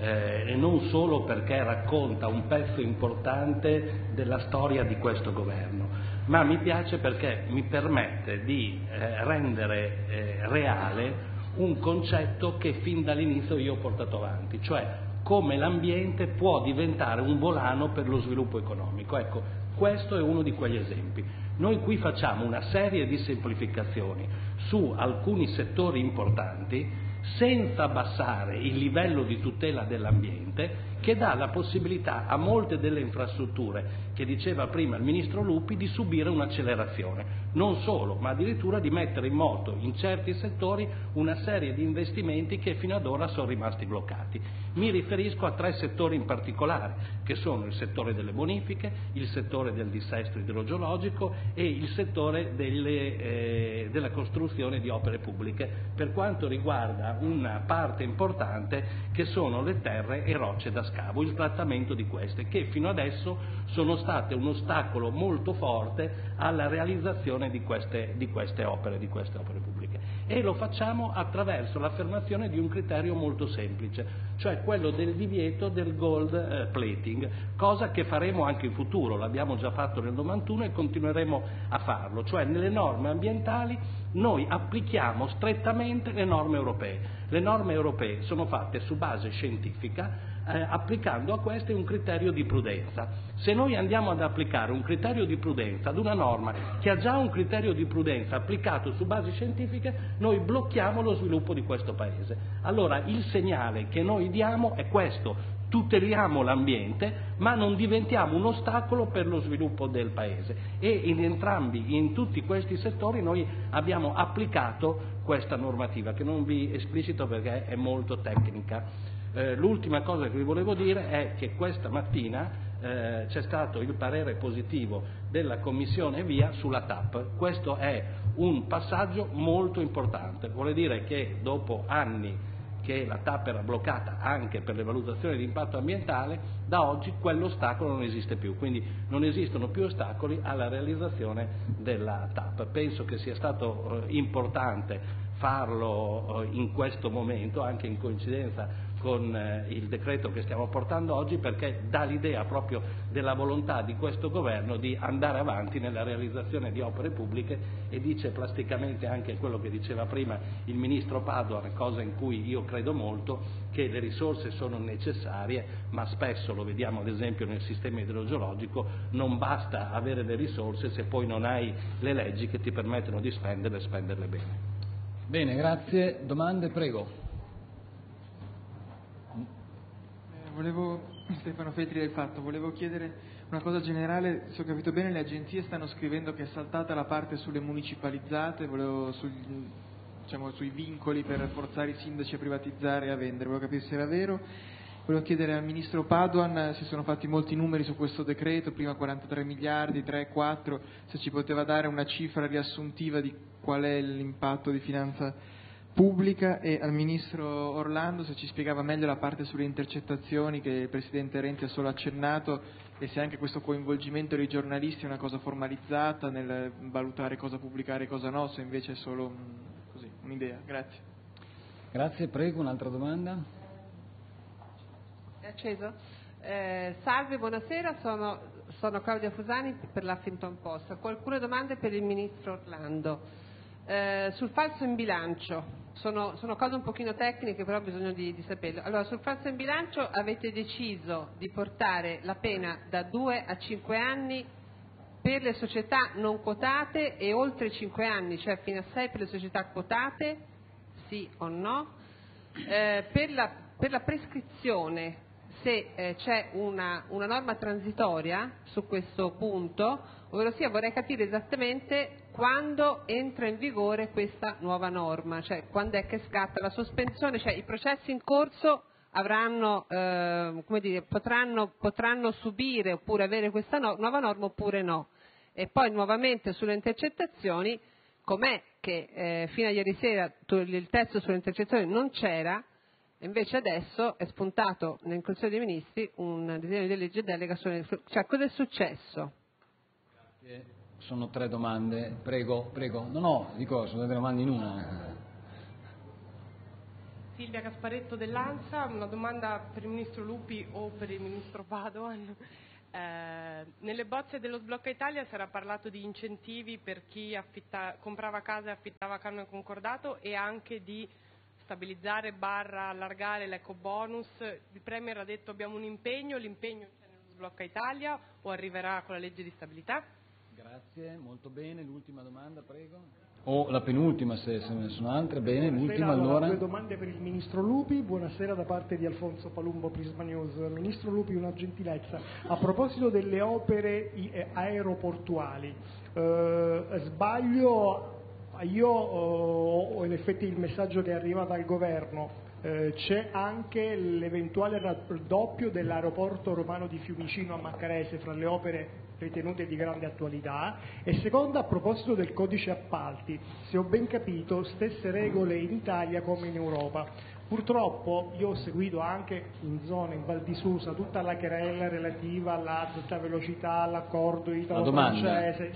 Eh, e non solo perché racconta un pezzo importante della storia di questo governo, ma mi piace perché mi permette di eh, rendere eh, reale un concetto che fin dall'inizio io ho portato avanti, cioè come l'ambiente può diventare un volano per lo sviluppo economico. Ecco, questo è uno di quegli esempi. Noi qui facciamo una serie di semplificazioni su alcuni settori importanti senza abbassare il livello di tutela dell'ambiente che dà la possibilità a molte delle infrastrutture che diceva prima il Ministro Lupi di subire un'accelerazione. Non solo, ma addirittura di mettere in moto in certi settori una serie di investimenti che fino ad ora sono rimasti bloccati. Mi riferisco a tre settori in particolare, che sono il settore delle bonifiche, il settore del dissesto idrogeologico e il settore delle, eh, della costruzione di opere pubbliche, per quanto riguarda una parte importante che sono le terre e rocce da scavo, il trattamento di queste, che fino adesso sono state un ostacolo molto forte alla realizzazione di queste, di queste, opere, di queste opere pubbliche. E lo facciamo attraverso l'affermazione di un criterio molto semplice, cioè quello del divieto del gold eh, plating, cosa che faremo anche in futuro, l'abbiamo già fatto nel 91 e continueremo a farlo, cioè nelle norme ambientali noi applichiamo strettamente le norme europee. Le norme europee sono fatte su base scientifica, applicando a queste un criterio di prudenza. Se noi andiamo ad applicare un criterio di prudenza ad una norma che ha già un criterio di prudenza applicato su basi scientifiche, noi blocchiamo lo sviluppo di questo Paese. Allora il segnale che noi diamo è questo, tuteliamo l'ambiente ma non diventiamo un ostacolo per lo sviluppo del Paese e in entrambi, in tutti questi settori noi abbiamo applicato questa normativa che non vi esplicito perché è molto tecnica. Eh, l'ultima cosa che vi volevo dire è che questa mattina eh, c'è stato il parere positivo della Commissione Via sulla TAP. Questo è un passaggio molto importante, vuol dire che dopo anni che la TAP era bloccata anche per le valutazioni di impatto ambientale, da oggi quell'ostacolo non esiste più, quindi non esistono più ostacoli alla realizzazione della TAP. Penso che sia stato eh, importante farlo eh, in questo momento, anche in coincidenza con eh, il decreto che stiamo portando oggi perché dà l'idea proprio della volontà di questo governo di andare avanti nella realizzazione di opere pubbliche e dice plasticamente anche quello che diceva prima il ministro Padoan, cosa in cui io credo molto, che le risorse sono necessarie, ma spesso lo vediamo ad esempio nel sistema idrogeologico, non basta avere le risorse se poi non hai le leggi che ti permettono di spenderle e spenderle bene. Bene, grazie. Domande, prego. Volevo, Stefano Feltri del Fatto, volevo chiedere una cosa generale, se ho capito bene le agenzie stanno scrivendo che è saltata la parte sulle municipalizzate, volevo sugli, diciamo, sui vincoli per forzare i sindaci a privatizzare e a vendere, volevo capire se era vero. Volevo chiedere al Ministro Paduan, si sono fatti molti numeri su questo decreto, prima 43 miliardi, 3, 4, se ci poteva dare una cifra riassuntiva di qual è l'impatto di finanza pubblica e al Ministro Orlando se ci spiegava meglio la parte sulle intercettazioni che il Presidente Renzi ha solo accennato e se anche questo coinvolgimento dei giornalisti è una cosa formalizzata nel valutare cosa pubblicare e cosa no, se invece è solo così, un'idea. Grazie. Grazie, prego, un'altra domanda. È acceso? Eh, salve, buonasera, sono, sono Claudia Fusani per l'Huffington Post. Ho alcune domande per il Ministro Orlando. Eh, sul falso in bilancio, sono, cose un pochino tecniche, però saperlo. Allora, sul falso in bilancio avete deciso di portare la pena da 2 a 5 anni per le società non quotate e oltre 5 anni, cioè fino a 6 per le società quotate, sì o no? Eh, per, la, prescrizione, se eh, c'è una norma transitoria su questo punto, ovvero sia vorrei capire esattamente quando entra in vigore questa nuova norma, cioè quando è che scatta la sospensione, cioè i processi in corso eh, dire, potranno, subire oppure avere questa nuova norma oppure no. E poi nuovamente sulle intercettazioni, com'è che eh, fino a ieri sera il testo sulle intercettazioni non c'era, invece adesso è spuntato nel Consiglio dei Ministri un disegno di legge delega sulle... Cioè cosa è successo? Grazie sono tre domande. Prego, prego. No, no, dico, sono tre domande in una. Silvia Gasparetto dell'ANSA, una domanda per il Ministro Lupi o per il Ministro Padoan. Eh, nelle bozze dello Sblocca Italia si era parlato di incentivi per chi affitta, comprava casa e affittava canone concordato e anche di stabilizzare barra allargare l'eco bonus. Il Premier ha detto abbiamo un impegno, l'impegno c'è nello Sblocca Italia o arriverà con la legge di stabilità? Grazie, molto bene. L'ultima domanda, prego. O la penultima, se, se ne sono altre. Bene, l'ultima allora. Due domande per il Ministro Lupi. Buonasera da parte di Alfonso Palumbo, Prisma News. Ministro Lupi, una gentilezza. A proposito delle opere eh, aeroportuali, eh, sbaglio, io ho in effetti il messaggio che arriva dal Governo eh, c'è anche l'eventuale raddoppio dell'aeroporto romano di Fiumicino a Maccarese fra le opere ritenute di grande attualità e seconda a proposito del codice appalti, se ho ben capito stesse regole in Italia come in Europa. Purtroppo io ho seguito anche in zona in Val di Susa tutta la querela relativa all'alta velocità, all'accordo italo-francese.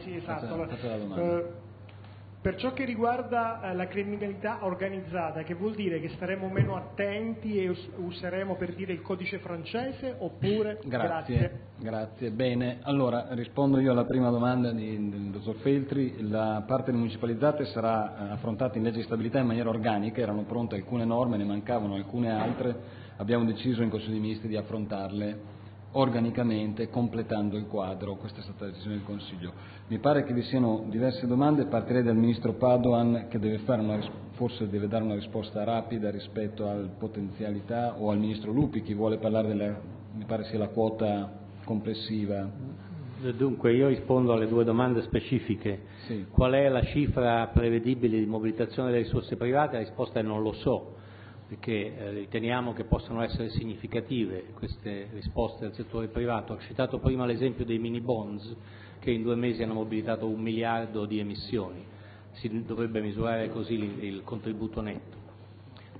Per ciò che riguarda eh, la criminalità organizzata, che vuol dire che staremo meno attenti e useremo per dire il codice francese oppure... Grazie, grazie. Bene, allora rispondo io alla prima domanda del dottor Feltri, la parte municipalizzate sarà eh, affrontata in legge di stabilità in maniera organica, erano pronte alcune norme, ne mancavano alcune altre, abbiamo deciso in Consiglio dei Ministri di affrontarle organicamente, completando il quadro. Questa è stata la decisione del Consiglio. Mi pare che vi siano diverse domande, partirei dal Ministro Padoan che deve una, forse deve dare una risposta rapida rispetto alle potenzialità o al Ministro Lupi, chi vuole parlare della, mi pare sia la quota complessiva. Dunque io rispondo alle due domande specifiche. Sì. Qual è la cifra prevedibile di mobilitazione delle risorse private? La risposta è non lo so perché eh, riteniamo che possano essere significative queste risposte del settore privato. Ho citato prima l'esempio dei mini bonds che in due mesi hanno mobilitato un miliardo di emissioni, si dovrebbe misurare così il contributo netto.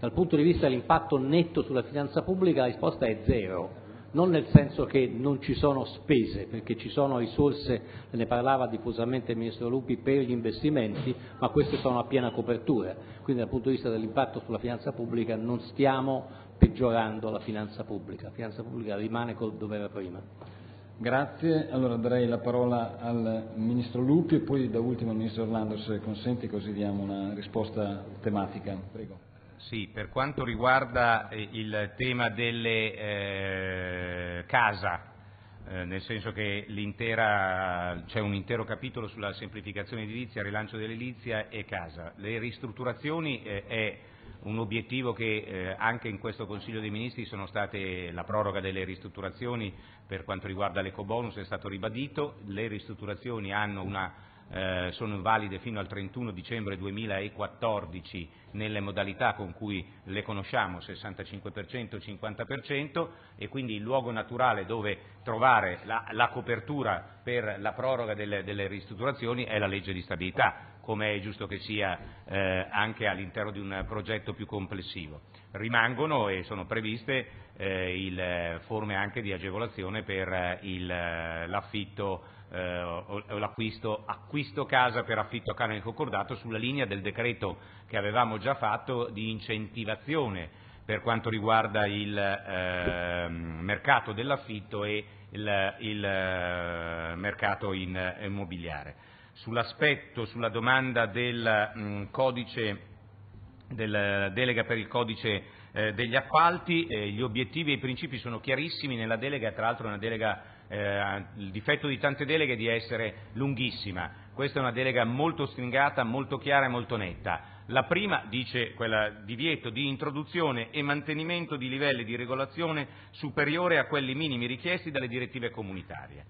Dal punto di vista dell'impatto netto sulla finanza pubblica la risposta è zero, non nel senso che non ci sono spese, perché ci sono risorse, ne parlava diffusamente il Ministro Lupi, per gli investimenti, ma queste sono a piena copertura. Quindi dal punto di vista dell'impatto sulla finanza pubblica non stiamo peggiorando la finanza pubblica, la finanza pubblica rimane dove era prima. Grazie, allora darei la parola al Ministro Lupi e poi da ultimo al Ministro Orlando se consenti così diamo una risposta tematica. Prego. Per quanto riguarda eh, il tema delle eh, casa, eh, nel senso che c'è un intero capitolo sulla semplificazione edilizia, rilancio dell'edilizia e casa. Le ristrutturazioni è un obiettivo che anche in questo Consiglio dei Ministri la proroga delle ristrutturazioni per quanto riguarda l'ecobonus è stato ribadito, le ristrutturazioni hanno una eh, sono valide fino al 31 dicembre 2014 nelle modalità con cui le conosciamo, 65%, 50% e quindi il luogo naturale dove trovare la, la copertura per la proroga delle, delle, ristrutturazioni è la legge di stabilità, come è giusto che sia eh, anche all'interno di un progetto più complessivo. Rimangono e sono previste eh, il, forme anche di agevolazione per eh, il, l'affitto eh, o l'acquisto acquisto casa per affitto a canone concordato sulla linea del decreto che avevamo già fatto di incentivazione per quanto riguarda il eh, mercato dell'affitto e il, il eh, mercato in, immobiliare. Sull'aspetto, sulla domanda del mh, codice del delega per il codice eh, degli appalti, eh, gli obiettivi e i principi sono chiarissimi nella delega, tra l'altro una delega, eh, il difetto di tante deleghe è di essere lunghissima, questa è una delega molto stringata, molto chiara e molto netta. La prima dice quella divieto di introduzione e mantenimento di livelli di regolazione superiore a quelli minimi richiesti dalle direttive comunitarie.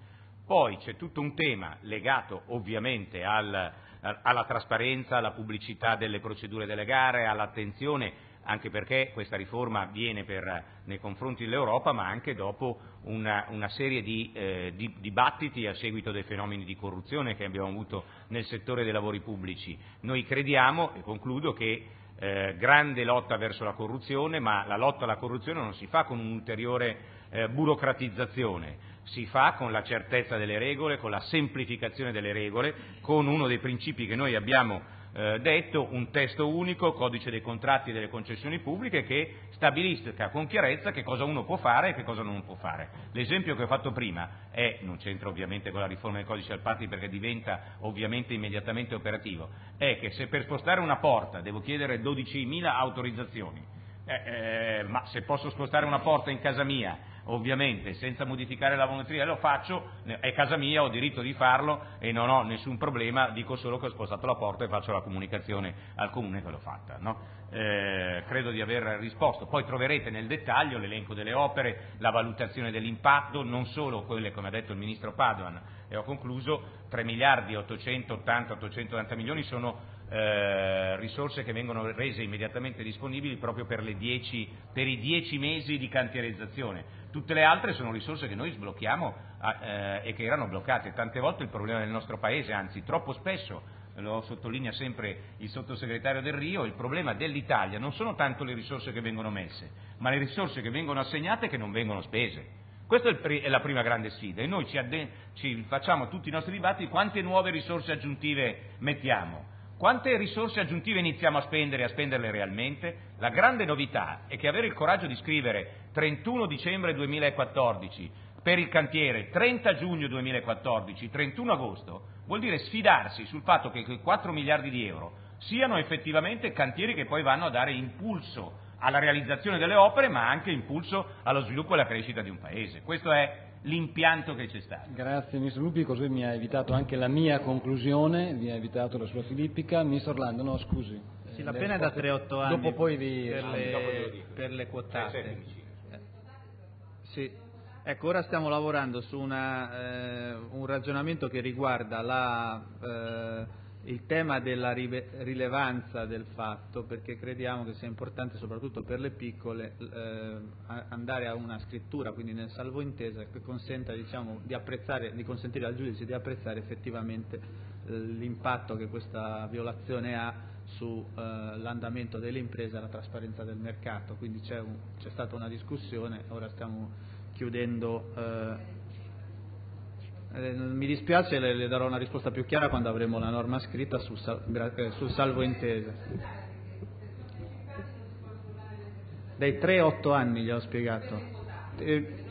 Poi c'è tutto un tema legato ovviamente al, alla trasparenza, alla pubblicità delle procedure delle gare, all'attenzione anche perché questa riforma avviene per, nei confronti dell'Europa, ma anche dopo una, una serie di, eh, di, dibattiti a seguito dei fenomeni di corruzione che abbiamo avuto nel settore dei lavori pubblici. Noi crediamo, e concludo, che eh, grande lotta verso la corruzione, ma la lotta alla corruzione non si fa con un'ulteriore eh, burocratizzazione, si fa con la certezza delle regole, con la semplificazione delle regole, con uno dei principi che noi abbiamo detto un testo unico, codice dei contratti e delle concessioni pubbliche che stabilisca con chiarezza che cosa uno può fare e che cosa non può fare. L'esempio che ho fatto prima non c'entra ovviamente con la riforma del codice appalti perché diventa ovviamente immediatamente operativo, è che se per spostare una porta devo chiedere 12.000 autorizzazioni, eh, eh, ma se posso spostare una porta in casa mia ovviamente senza modificare la volumetria lo faccio, è casa mia, ho diritto di farlo e non ho nessun problema, dico solo che ho spostato la porta e faccio la comunicazione al comune che l'ho fatta. No? Eh, credo di aver risposto. Poi troverete nel dettaglio l'elenco delle opere, la valutazione dell'impatto, non solo quelle come ha detto il Ministro Padoan, e ho concluso, 3 miliardi 880-890 milioni sono eh, risorse che vengono rese immediatamente disponibili proprio per, dieci, per, i dieci mesi di cantierizzazione. Tutte le altre sono risorse che noi sblocchiamo eh, e che erano bloccate. Tante volte il problema del nostro Paese, anzi troppo spesso, lo sottolinea sempre il sottosegretario Del Rio, il problema dell'Italia non sono tanto le risorse che vengono messe, ma le risorse che vengono assegnate e che non vengono spese. Questa è la prima grande sfida e noi ci, ci facciamo tutti i nostri dibattiti quante nuove risorse aggiuntive mettiamo quante risorse aggiuntive iniziamo a spendere e a spenderle realmente? La grande novità è che avere il coraggio di scrivere 31 dicembre 2014 per il cantiere, 30 giugno 2014, 31 agosto, vuol dire sfidarsi sul fatto che quei 4 miliardi di euro siano effettivamente cantieri che poi vanno a dare impulso alla realizzazione delle opere, ma anche impulso allo sviluppo e alla crescita di un Paese. Questo è l'impianto che c'è stato. Grazie Ministro Lupi, così mi ha evitato anche la mia conclusione, mi ha evitato la sua filippica. Ministro Orlando, no scusi. Sì, la pena è da 3-8 anni dopo poi vi... per, le, per le quotate. Eh, sì. Ecco, ora stiamo lavorando su una, eh, un ragionamento che riguarda la... Eh, il tema della rilevanza del fatto, perché crediamo che sia importante soprattutto per le piccole eh, andare a una scrittura, quindi nel salvo intesa, che consenta diciamo, di, consentire al giudice di apprezzare effettivamente eh, l'impatto che questa violazione ha sull'andamento eh, delle imprese e la trasparenza del mercato. Quindi c'è, c'è, stata una discussione, ora stiamo chiudendo eh, mi dispiace, le, darò una risposta più chiara quando avremo la norma scritta sul, eh, salvo intesa. Dai 3 a 8 anni gli ho spiegato. Eh,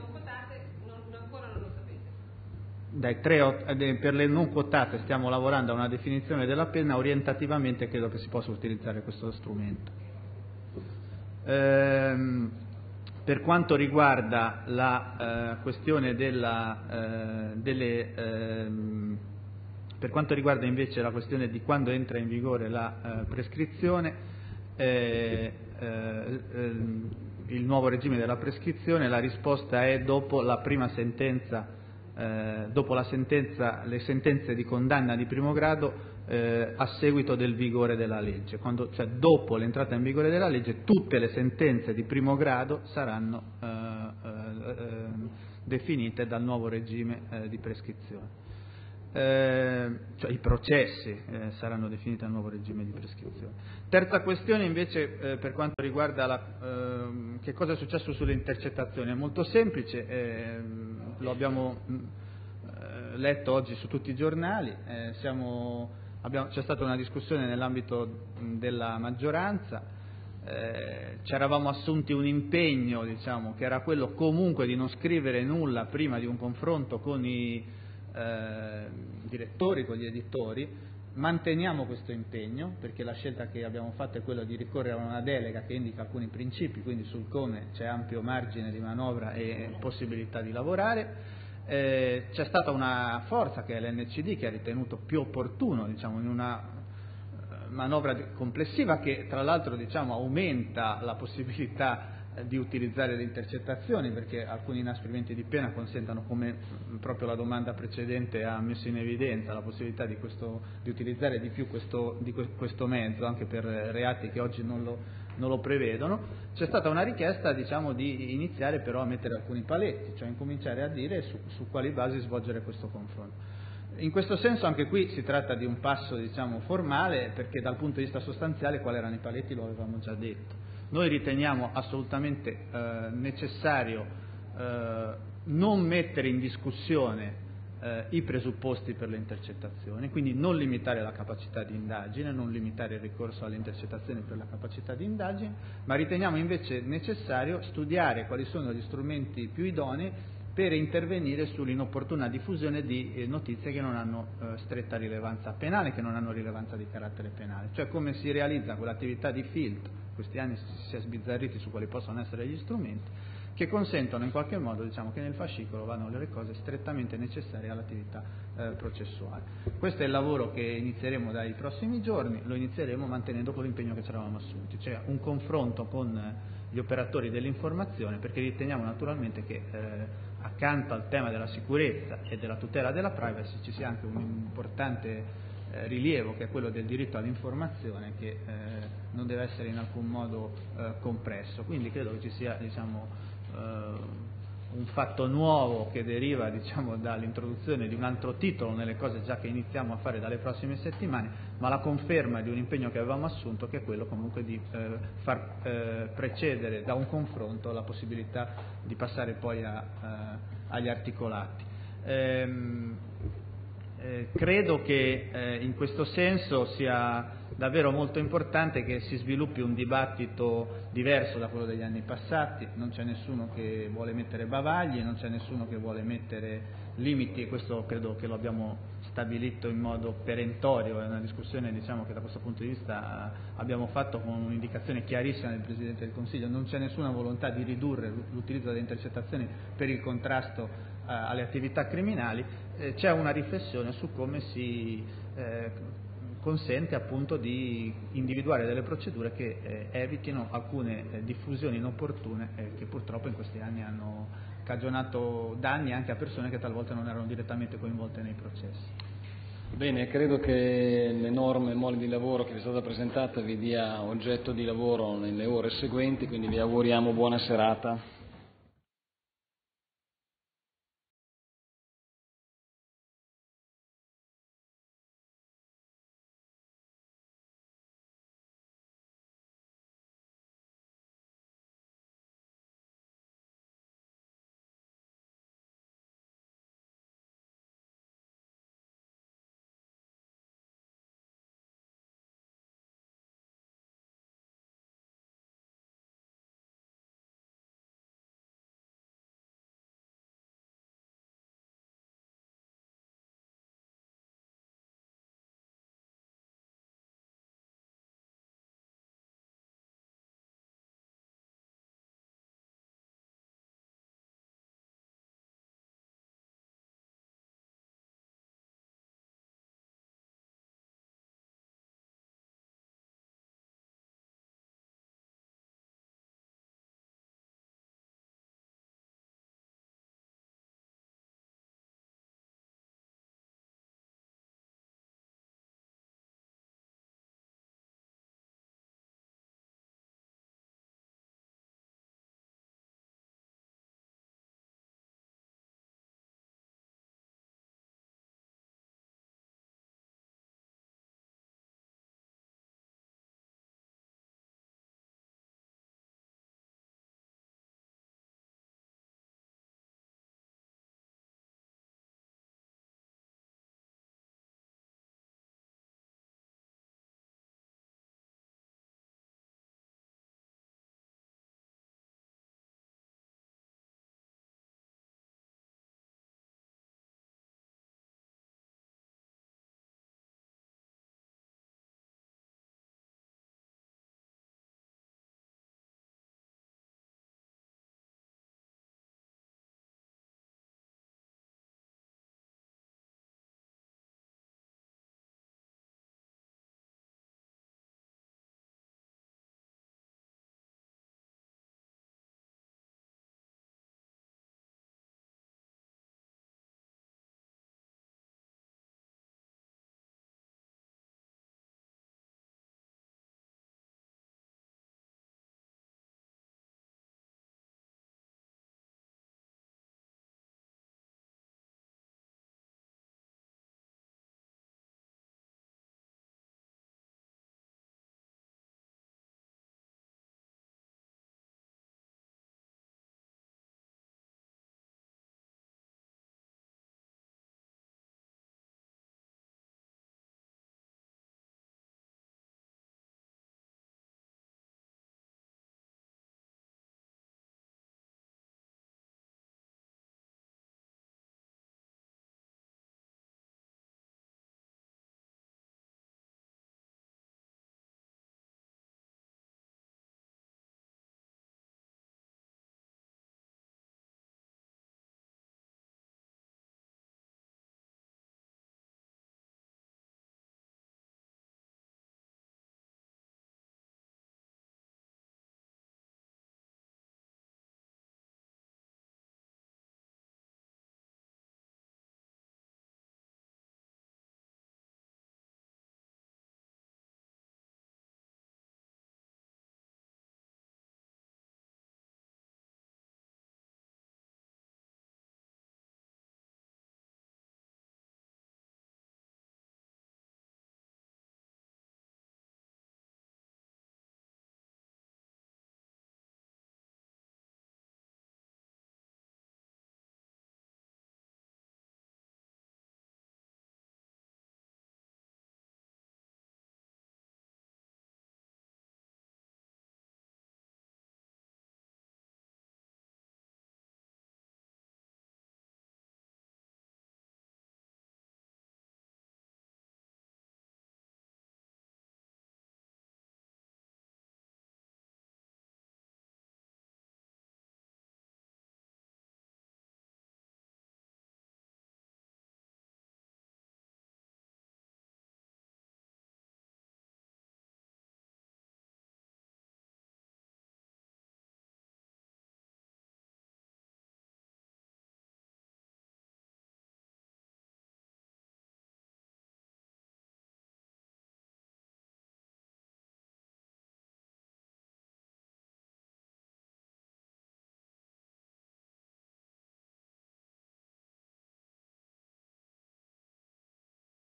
dai 3, eh, per le non quotate stiamo lavorando a una definizione della pena, orientativamente credo che si possa utilizzare questo strumento. Ehm, per quanto riguarda la questione di quando entra in vigore la eh, prescrizione, eh, eh, ehm, il nuovo regime della prescrizione, la risposta è dopo la prima sentenza, dopo la sentenza, le sentenze di condanna di primo grado eh, a seguito del vigore della legge, cioè dopo l'entrata in vigore della legge tutte le sentenze di primo grado saranno eh, eh, eh definite dal nuovo regime eh, di prescrizione. Eh, cioè i processi saranno definiti dal nuovo regime di prescrizione. Terza questione invece per quanto riguarda la, ehm, che cosa è successo sulle intercettazioni, è molto semplice, ehm, lo abbiamo letto oggi su tutti i giornali, Abbiamo, c'è stata una discussione nell'ambito della maggioranza, eh, ci eravamo assunti un impegno diciamo, che era quello comunque di non scrivere nulla prima di un confronto con i eh, direttori, con gli editori, manteniamo questo impegno perché la scelta che abbiamo fatto è quella di ricorrere a una delega che indica alcuni principi, quindi sul come c'è ampio margine di manovra e possibilità di lavorare. Eh, c'è stata una forza che è l'NCD che ha ritenuto più opportuno diciamo, in una eh, manovra complessiva che tra l'altro diciamo, aumenta la possibilità di utilizzare le intercettazioni perché alcuni inasprimenti di pena consentono, come proprio la domanda precedente ha messo in evidenza, la possibilità di, questo, di utilizzare di più questo, di questo, mezzo anche per reati che oggi non lo, non lo prevedono, c'è stata una richiesta diciamo, di iniziare però a mettere alcuni paletti, cioè incominciare a dire su, su quali basi svolgere questo confronto. In questo senso anche qui si tratta di un passo diciamo, formale perché dal punto di vista sostanziale quali erano i paletti lo avevamo già detto. Noi riteniamo assolutamente eh, necessario eh, non mettere in discussione eh, i presupposti per le intercettazioni, quindi non limitare la capacità di indagine, non limitare il ricorso alle intercettazioni per la capacità di indagine, ma riteniamo invece necessario studiare quali sono gli strumenti più idonei per intervenire sull'inopportuna diffusione di eh, notizie che non hanno eh, stretta rilevanza penale, che non hanno rilevanza di carattere penale, cioè come si realizza quell'attività di filtro questi anni si è sbizzarriti su quali possono essere gli strumenti, che consentono in qualche modo diciamo, che nel fascicolo vanno le cose strettamente necessarie all'attività eh, processuale. Questo è il lavoro che inizieremo dai prossimi giorni, lo inizieremo mantenendo quell'impegno che ci eravamo assunti, cioè un confronto con gli operatori dell'informazione perché riteniamo naturalmente che eh, accanto al tema della sicurezza e della tutela della privacy ci sia anche un importante eh, rilievo che è quello del diritto all'informazione che eh, non deve essere in alcun modo eh, compresso. Quindi credo che ci sia diciamo, eh, un fatto nuovo che deriva diciamo, dall'introduzione di un altro titolo nelle cose già che iniziamo a fare dalle prossime settimane, ma la conferma di un impegno che avevamo assunto che è quello comunque di eh, far eh, precedere da un confronto la possibilità di passare poi a, agli articolati. Ehm, eh, credo che eh, in questo senso sia davvero molto importante che si sviluppi un dibattito diverso da quello degli anni passati, non c'è nessuno che vuole mettere bavagli, non c'è nessuno che vuole mettere limiti e questo credo che lo abbiamo stabilito in modo perentorio, è una discussione diciamo, che da questo punto di vista abbiamo fatto con un'indicazione chiarissima del Presidente del Consiglio, non c'è nessuna volontà di ridurre l'utilizzo delle intercettazioni per il contrasto eh, alle attività criminali, eh, c'è una riflessione su come si eh, consente appunto di individuare delle procedure che eh, evitino alcune eh, diffusioni inopportune eh, che purtroppo in questi anni hanno cagionato danni anche a persone che talvolta non erano direttamente coinvolte nei processi. Bene, credo che l'enorme mole di lavoro che vi è stata presentata vi dia oggetto di lavoro nelle ore seguenti, quindi vi auguriamo buona serata.